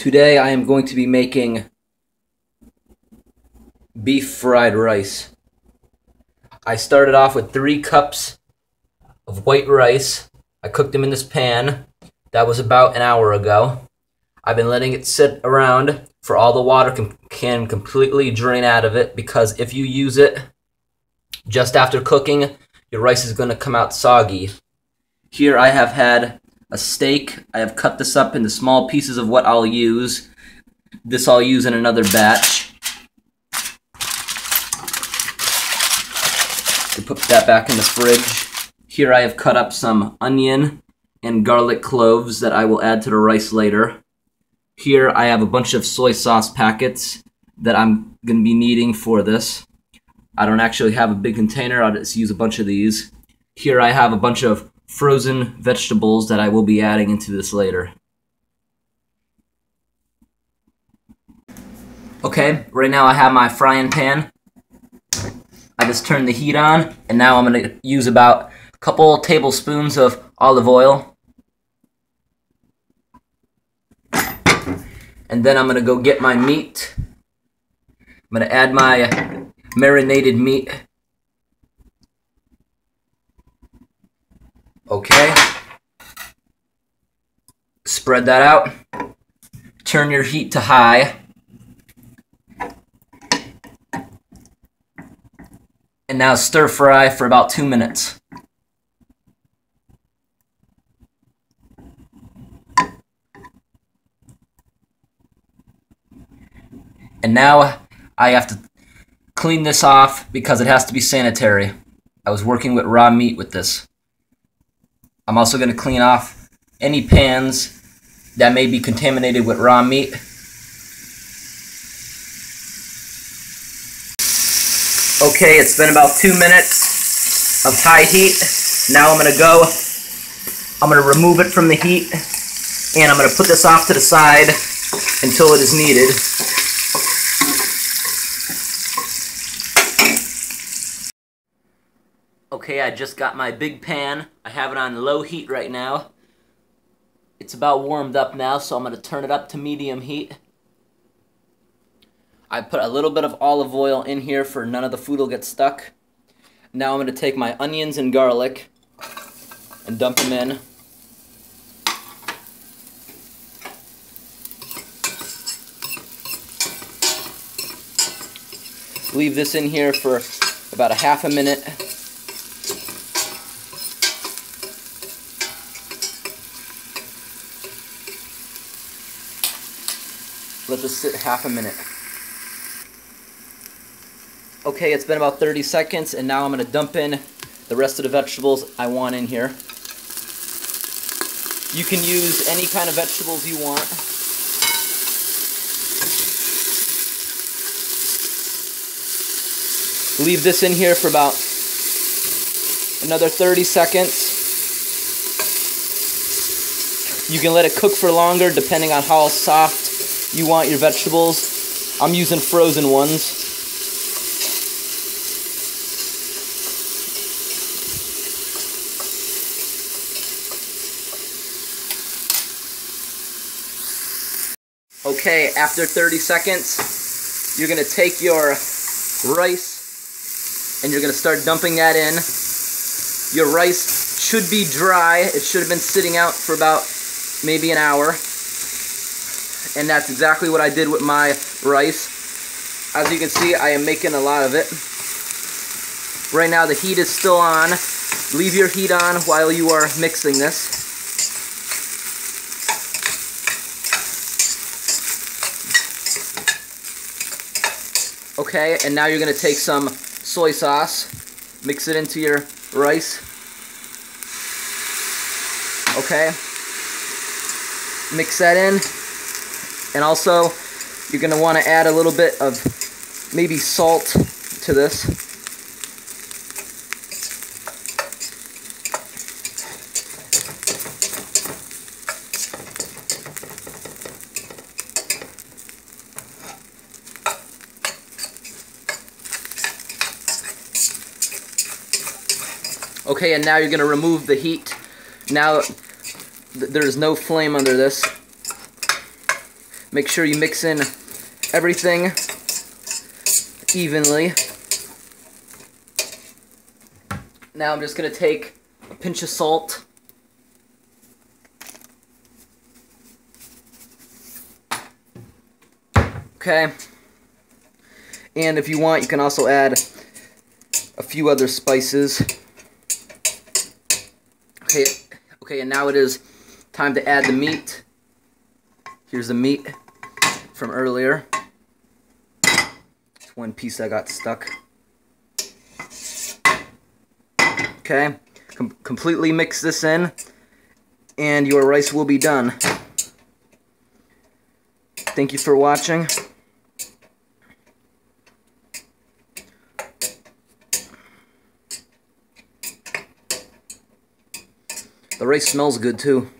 Today I am going to be making beef fried rice. I started off with three cups of white rice. I cooked them in this pan. That was about an hour ago. I've been letting it sit around for all the water can, can completely drain out of it because if you use it just after cooking, your rice is going to come out soggy. Here I have had a steak. I have cut this up into small pieces of what I'll use. This I'll use in another batch. To put that back in the fridge. Here I have cut up some onion and garlic cloves that I will add to the rice later. Here I have a bunch of soy sauce packets that I'm going to be needing for this. I don't actually have a big container, I'll just use a bunch of these. Here I have a bunch of frozen vegetables that I will be adding into this later. Okay, right now I have my frying pan. I just turned the heat on, and now I'm going to use about a couple tablespoons of olive oil. And then I'm going to go get my meat. I'm going to add my marinated meat. Okay. Spread that out. Turn your heat to high. And now stir fry for about two minutes. And now I have to clean this off because it has to be sanitary. I was working with raw meat with this. I'm also going to clean off any pans that may be contaminated with raw meat. Okay, it's been about two minutes of high heat. Now I'm going to go, I'm going to remove it from the heat, and I'm going to put this off to the side until it is needed. Okay, I just got my big pan. I have it on low heat right now. It's about warmed up now, so I'm going to turn it up to medium heat. I put a little bit of olive oil in here for none of the food will get stuck. Now I'm going to take my onions and garlic and dump them in. Leave this in here for about a half a minute Let this sit half a minute. Okay, it's been about 30 seconds, and now I'm going to dump in the rest of the vegetables I want in here. You can use any kind of vegetables you want. Leave this in here for about another 30 seconds. You can let it cook for longer depending on how soft you want your vegetables. I'm using frozen ones. Okay, after 30 seconds, you're to take your rice and you're to start dumping that in. Your rice should be dry. It should have been sitting out for about maybe an hour and that's exactly what I did with my rice. As you can see, I am making a lot of it. Right now, the heat is still on. Leave your heat on while you are mixing this. Okay, and now you're going to take some soy sauce, mix it into your rice. Okay, mix that in. And also, you're going to want to add a little bit of maybe salt to this. Okay, and now you're going to remove the heat. Now th there's no flame under this. Make sure you mix in everything evenly. Now I'm just going to take a pinch of salt. Okay. And if you want, you can also add a few other spices. Okay, okay, and now it is time to add the meat. Here's the meat from earlier. It's one piece I got stuck. Okay, Com completely mix this in, and your rice will be done. Thank you for watching. The rice smells good too.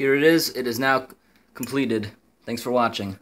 Here it is. It is now completed. Thanks for watching.